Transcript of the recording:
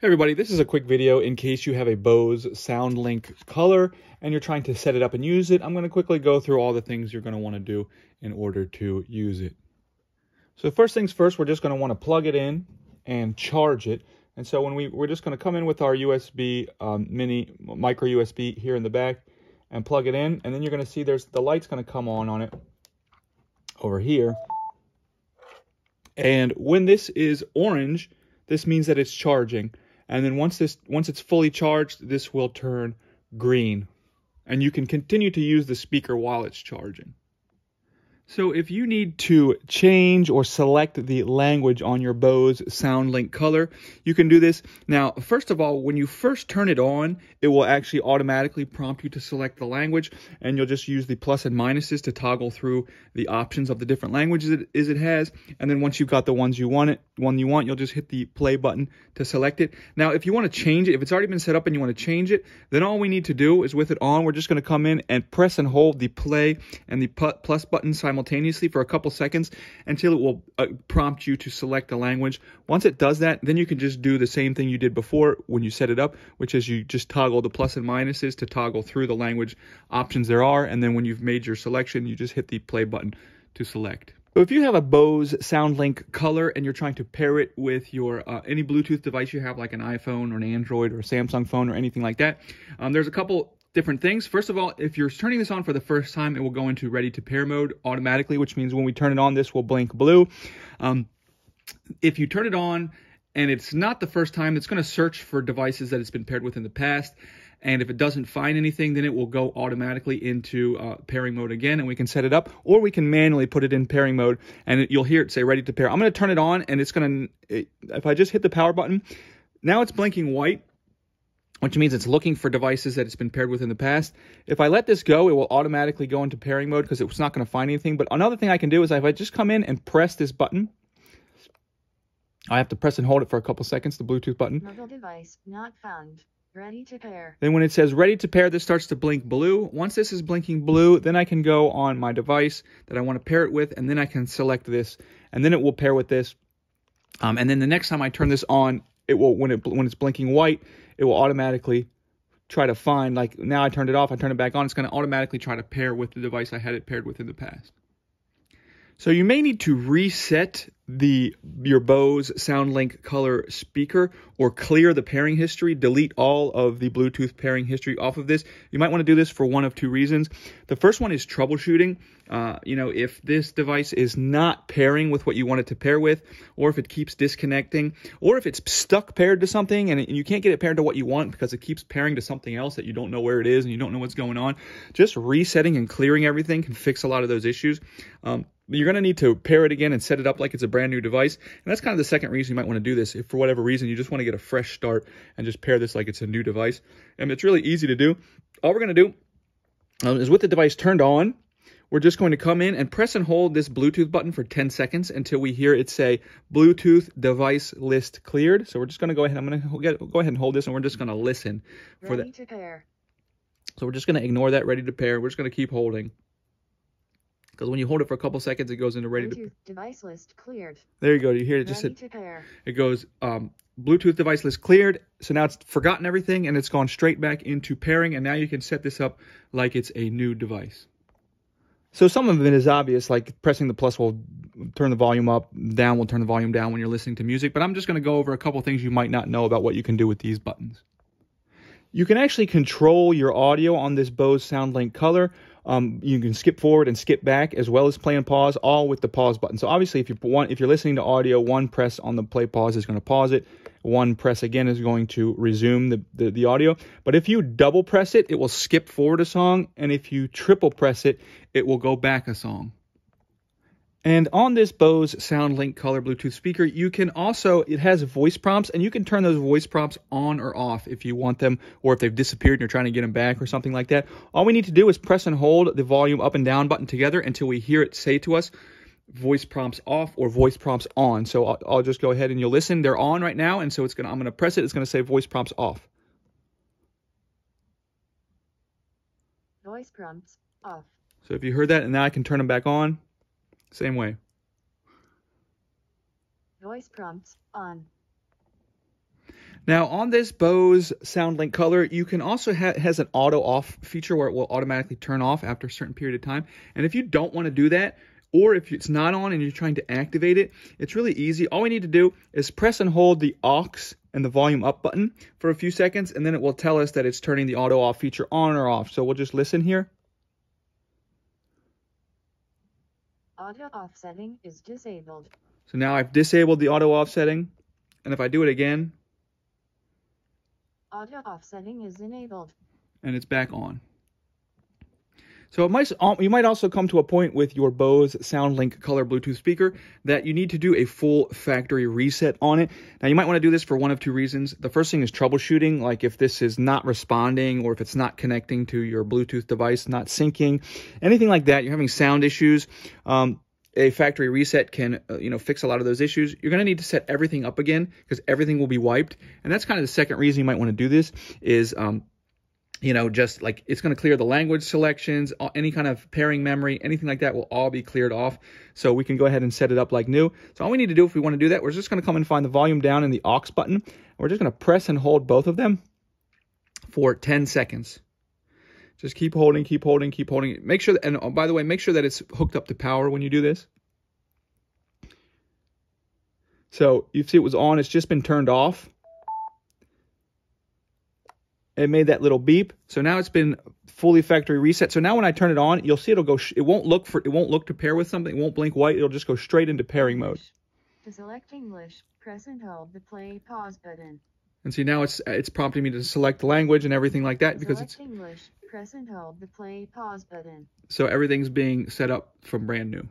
Hey everybody, this is a quick video in case you have a Bose SoundLink color and you're trying to set it up and use it. I'm going to quickly go through all the things you're going to want to do in order to use it. So first things first, we're just going to want to plug it in and charge it. And so when we, we're just going to come in with our USB um, mini micro USB here in the back and plug it in. And then you're going to see there's the light's going to come on on it over here. And when this is orange, this means that it's charging. And then once this once it's fully charged, this will turn green. And you can continue to use the speaker while it's charging. So if you need to change or select the language on your Bose SoundLink color, you can do this. Now, first of all, when you first turn it on, it will actually automatically prompt you to select the language, and you'll just use the plus and minuses to toggle through the options of the different languages it, is it has. And then once you've got the ones you want it, one you want, you'll just hit the play button to select it. Now, if you want to change it, if it's already been set up and you want to change it, then all we need to do is with it on, we're just going to come in and press and hold the play and the plus button simultaneously simultaneously for a couple seconds until it will uh, prompt you to select a language. Once it does that, then you can just do the same thing you did before when you set it up, which is you just toggle the plus and minuses to toggle through the language options there are. And then when you've made your selection, you just hit the play button to select. So if you have a Bose SoundLink color and you're trying to pair it with your uh, any Bluetooth device you have, like an iPhone or an Android or a Samsung phone or anything like that, um, there's a couple different things. First of all, if you're turning this on for the first time, it will go into ready to pair mode automatically, which means when we turn it on, this will blink blue. Um, if you turn it on and it's not the first time, it's going to search for devices that it's been paired with in the past. And if it doesn't find anything, then it will go automatically into uh, pairing mode again, and we can set it up, or we can manually put it in pairing mode, and it, you'll hear it say ready to pair. I'm going to turn it on, and it's going to, if I just hit the power button, now it's blinking white, which means it's looking for devices that it's been paired with in the past. If I let this go, it will automatically go into pairing mode because it's not going to find anything. But another thing I can do is if I just come in and press this button, I have to press and hold it for a couple seconds, the Bluetooth button. Mobile device not found. Ready to pair. Then when it says ready to pair, this starts to blink blue. Once this is blinking blue, then I can go on my device that I want to pair it with, and then I can select this, and then it will pair with this. Um, and then the next time I turn this on, it will when it when it's blinking white, it will automatically try to find like now I turned it off, I turn it back on, it's going to automatically try to pair with the device I had it paired with in the past. So you may need to reset the your Bose SoundLink color speaker or clear the pairing history, delete all of the Bluetooth pairing history off of this. You might want to do this for one of two reasons. The first one is troubleshooting. Uh, you know, if this device is not pairing with what you want it to pair with, or if it keeps disconnecting, or if it's stuck paired to something and you can't get it paired to what you want because it keeps pairing to something else that you don't know where it is and you don't know what's going on, just resetting and clearing everything can fix a lot of those issues. Um, you're going to need to pair it again and set it up like it's a brand new device. And that's kind of the second reason you might want to do this. If for whatever reason you just want to get a fresh start and just pair this like it's a new device. And it's really easy to do. All we're going to do um, is with the device turned on, we're just going to come in and press and hold this Bluetooth button for 10 seconds until we hear it say Bluetooth device list cleared. So we're just going to go ahead. I'm going to get, go ahead and hold this and we're just going to listen for Ready that. to pair. So we're just going to ignore that ready to pair. We're just going to keep holding. Because when you hold it for a couple seconds, it goes into ready to. Device list cleared. There you go. You hear it just Ready hit. It goes um, Bluetooth device list cleared. So now it's forgotten everything and it's gone straight back into pairing. And now you can set this up like it's a new device. So some of it is obvious, like pressing the plus will turn the volume up, down will turn the volume down when you're listening to music. But I'm just going to go over a couple things you might not know about what you can do with these buttons. You can actually control your audio on this Bose SoundLink color. Um, you can skip forward and skip back as well as play and pause, all with the pause button. So obviously, if you want, if you're listening to audio, one press on the play pause is going to pause it. One press again is going to resume the, the, the audio. But if you double press it, it will skip forward a song, and if you triple press it, it will go back a song. And on this Bose SoundLink Color Bluetooth speaker, you can also, it has voice prompts, and you can turn those voice prompts on or off if you want them, or if they've disappeared and you're trying to get them back or something like that. All we need to do is press and hold the volume up and down button together until we hear it say to us, voice prompts off or voice prompts on. So I'll, I'll just go ahead and you'll listen. They're on right now, and so it's gonna, I'm gonna press it, it's gonna say voice prompts off. Voice prompts off. So if you heard that, and now I can turn them back on, same way. Voice prompts on. Now on this Bose SoundLink Color, you can also ha has an auto off feature where it will automatically turn off after a certain period of time. And if you don't want to do that, or if it's not on and you're trying to activate it, it's really easy. All we need to do is press and hold the aux and the volume up button for a few seconds, and then it will tell us that it's turning the auto off feature on or off. So we'll just listen here. Auto offsetting is disabled. So now I've disabled the auto offsetting, and if I do it again, Auto offsetting is enabled. and it's back on. So it might you might also come to a point with your Bose SoundLink Color Bluetooth speaker that you need to do a full factory reset on it. Now you might want to do this for one of two reasons. The first thing is troubleshooting, like if this is not responding or if it's not connecting to your Bluetooth device, not syncing, anything like that. You're having sound issues. Um, a factory reset can uh, you know fix a lot of those issues you're going to need to set everything up again because everything will be wiped and that's kind of the second reason you might want to do this is um, you know just like it's going to clear the language selections any kind of pairing memory anything like that will all be cleared off so we can go ahead and set it up like new so all we need to do if we want to do that we're just going to come and find the volume down in the aux button we're just going to press and hold both of them for 10 seconds just keep holding, keep holding, keep holding. Make sure, that, and oh, by the way, make sure that it's hooked up to power when you do this. So you see it was on, it's just been turned off. It made that little beep. So now it's been fully factory reset. So now when I turn it on, you'll see it'll go, it won't look for, it won't look to pair with something. It won't blink white. It'll just go straight into pairing mode. To select English, press and hold the play pause button. And see now it's it's prompting me to select the language and everything like that because select it's English, press and hold the play pause button. So everything's being set up from brand new.